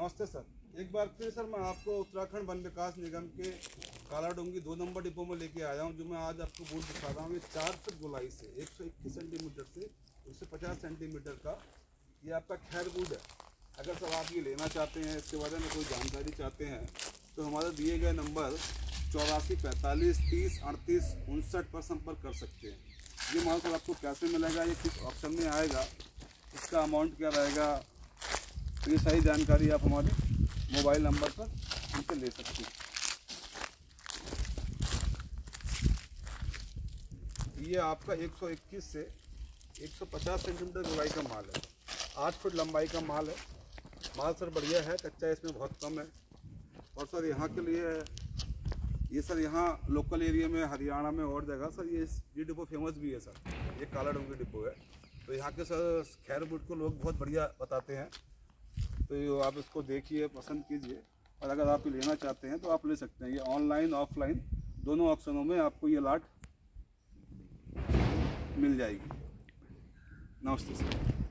नमस्ते सर। एक बार फिर सर मैं आपको उत्तराखंड वन विकास निगम के काला डोंगी दो नंबर डिपो में लेके आया हूँ, जो मैं आज आपको बोर्ड दिखा रहा हूँ। ये चार फुट गोलाई से, एक सौ इक्कीस सेंटीमीटर से, एक सौ पचास सेंटीमीटर का ये आपका खैर बूट है। अगर सर आप ये लेना चाहते हैं, इसके बारे में कोई जानकारी चाहते हैं तो हमारे दिए गए नंबर चौरासी, पैंतालीस, तीस, अड़तीस, उनसठ पर संपर्क कर सकते हैं। ये माल सर आपको कैसे मिलेगा, ये किस ऑप्शन में आएगा, इसका अमाउंट क्या रहेगा ये सारी जानकारी आप हमारे मोबाइल नंबर पर हमसे ले सकते हैं। ये आपका 121 से 150 सेंटीमीटर गोलाई का माल है। आठ फुट लंबाई का माल है। माल सर बढ़िया है, कच्चा इसमें बहुत कम है। और सर यहाँ के लिए ये सर यहाँ लोकल एरिया में, हरियाणा में और जगह, सर ये ये डिपो फ़ेमस भी है सर। ये काला डोंगी डिपो है। तो यहाँ के सर खैर बुट को लोग बहुत बढ़िया बताते हैं। तो ये आप इसको देखिए, पसंद कीजिए। और अगर आप लेना चाहते हैं तो आप ले सकते हैं। ये ऑनलाइन, ऑफलाइन, दोनों ऑप्शनों में आपको ये लाट मिल जाएगी। नमस्ते सर।